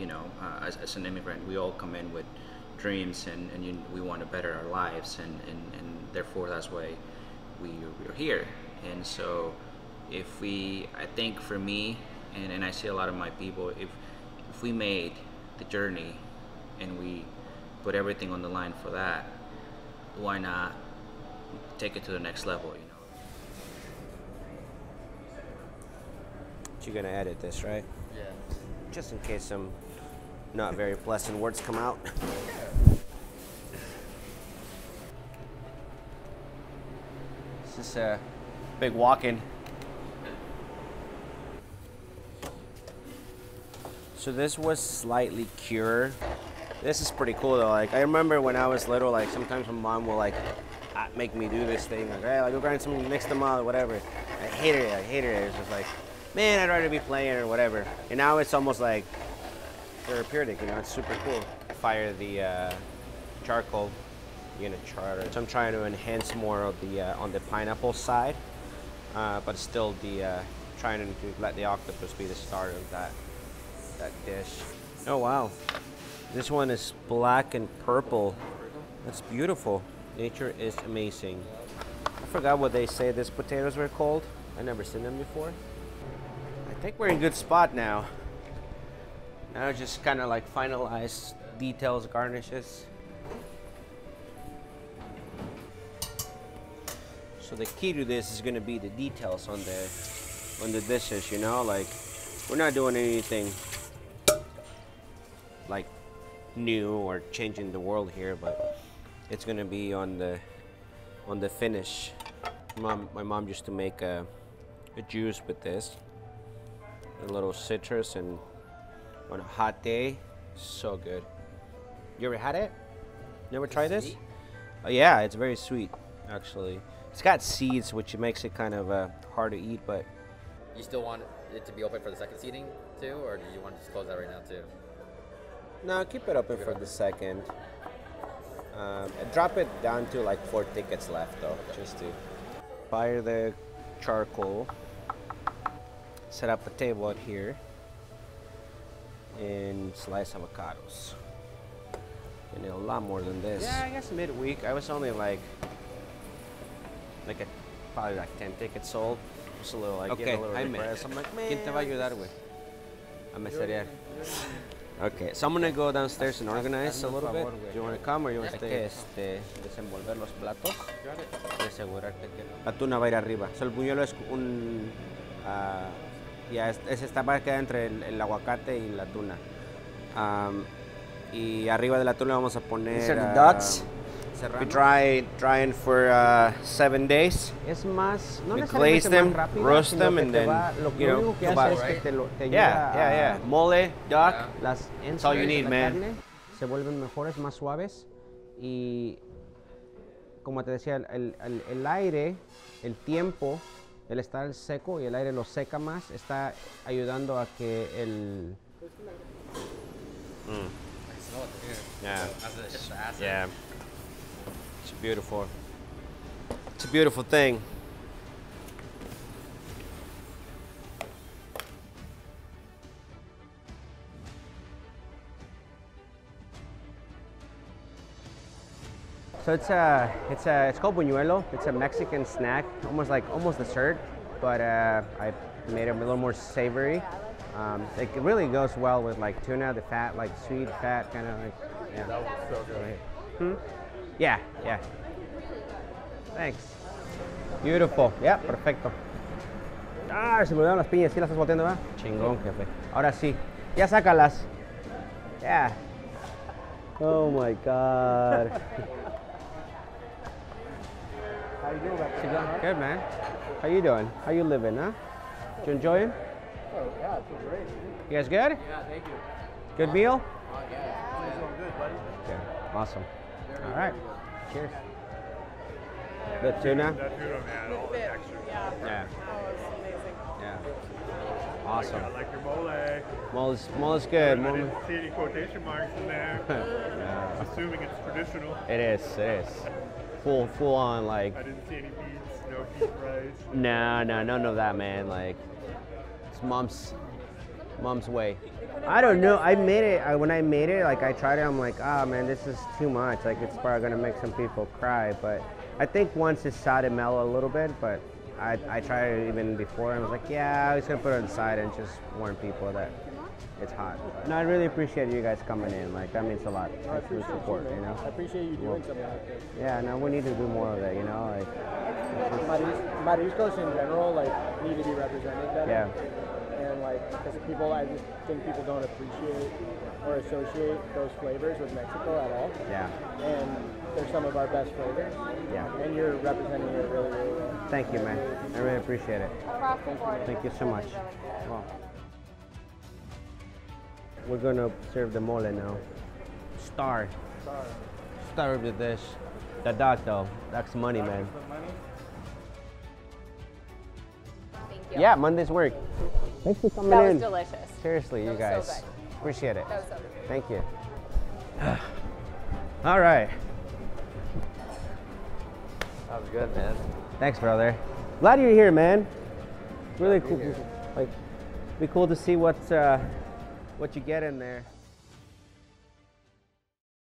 you know, uh, as, as, an immigrant, we all come in with dreams and, and you, we want to better our lives, and, and, and therefore that's why we, we're here. And so, if we, I think for me, and, and I see a lot of my people, if, if we made the journey and we put everything on the line for that, why not take it to the next level, you know? You're gonna edit this, right? Yeah. Just in case some not very pleasant words come out. This is a big walk-in. So this was slightly cured. This is pretty cool though. Like I remember when I was little, like sometimes my mom will like make me do this thing, like hey, like go grind some nixtamal, whatever. I hated it. I hated it. It's just like, man, I'd rather be playing or whatever. And now it's almost like therapeutic. You know, it's super cool. Fire the uh, charcoal. You're gonna char it. So I'm trying to enhance more of the uh, on the pineapple side, uh, but still the uh, trying to let the octopus be the start of that that dish. Oh wow, this one is black and purple. That's beautiful. Nature is amazing. I forgot what they say these potatoes were called. I never seen them before. I think we're in good spot now. Now just kind of like finalize details, garnishes. So the key to this is gonna be the details on the on the dishes, you know, like we're not doing anything like new or changing the world here, but it's gonna be on the on the finish. Mom, my mom used to make a, a juice with this, a little citrus, and on a hot day, so good. You ever had it? Never tried this? Oh, yeah, it's very sweet, actually. It's got seeds, which makes it kind of uh, hard to eat, but. You still want it to be open for the second seating too, or do you want to just close that right now too? No, keep it open keep for it open. the second. Um, drop it down to like four tickets left though, okay. just to fire the charcoal. Set up a table out here and slice avocados. And a lot more than this. Yeah, I guess midweek. I was only like, like a, probably like 10 tickets sold. Just a little like, okay, a little I depressed. I'm like, man. ¿Quién te va a ayudar, güey? A meserear. Okay, so I'm gonna go downstairs and organize a little bit. Do you want to come or you want to stay? Este, desenvolver los platos y asegurarte que la tuna va a ir arriba. So, el buñuelo es un... Uh, ya es, es esta quedar entre el, el, aguacate y la tuna. Um, y arriba de la tuna vamos a poner... These are the dots. We dry drying for uh, seven days. Es más, no we glaze them, roast them, and then va, lo you know, que hace es que te lo, te yeah, yeah, yeah. Mole, duck. Las That's all you need, man. Carne se vuelven mejores, más suaves y como te decía, el, el, el aire, el tiempo, el estar seco y el aire lo seca más, está ayudando a que el mm. Yeah. Yeah. It's beautiful. It's a beautiful thing. So it's a, it's a, it's called buñuelo. It's a Mexican snack, almost like almost dessert, but uh, I made it a little more savory. Um, it really goes well with like tuna, the fat, like sweet fat, kind of like. Yeah. That was so good. Hmm? Yeah, yeah. Thanks. Beautiful. Yeah, perfecto. Ah, se me olvidaron las piñas. ¿Sí las estás volteando, va? Chingón, jefe. Ahora sí. Ya sácalas. Yeah. Oh my God. How you doing, back Good, man. How you doing? How you living, huh? You enjoying? Oh, yeah, it's great. You guys good? Yeah, thank you. Good meal? Oh, yeah. It's doing good, buddy. Okay, awesome. All right. Cheers. The tuna? That tuna, man, all the texture. Yeah. Yeah. Oh, it's amazing. Yeah. Awesome. I like your mole. Mole is, mole is good. I Mole. didn't see any quotation marks in there. yeah. Assuming it's traditional. It is, it is. Full, full on, like. I didn't see any beads, no beef rice. No, no, none of that, man. Like, it's mom's, Mom's way. I don't know. I made it. I, when I made it, like I tried it, I'm like, ah, man, this is too much. Like it's probably gonna make some people cry. But I think once it started mellow a little bit, but I, I tried it even before. and I was like, yeah, I was gonna put it on side and just warn people that it's hot. No, I really appreciate you guys coming in. Like that means a lot. Oh, I Thanks for the appreciate support. you, You know. I appreciate you doing something like this. Yeah, no, we need to do more of it. You know, like Maris- Mariscos in general, like, need to be represented better. yeah, And like, because people, I just think people don't appreciate or associate those flavors with Mexico at all. yeah, And they're some of our best flavors. yeah. And you're representing it really, really well. Thank you, man. I really appreciate it. Across the board. Thank you so much. Really good. Wow. We're gonna serve the mole now. Star. Sorry. Star of the dish. The dog though. That's money, man. Thank you. Yeah, Monday's work. Thanks for coming That in. was delicious. Seriously, you That was guys. so good. Appreciate it. That was so good. Thank you. All right. That was good, man. Thanks, brother. Glad you're here, man. Really cool. Like, be cool to see what uh, what you get in there.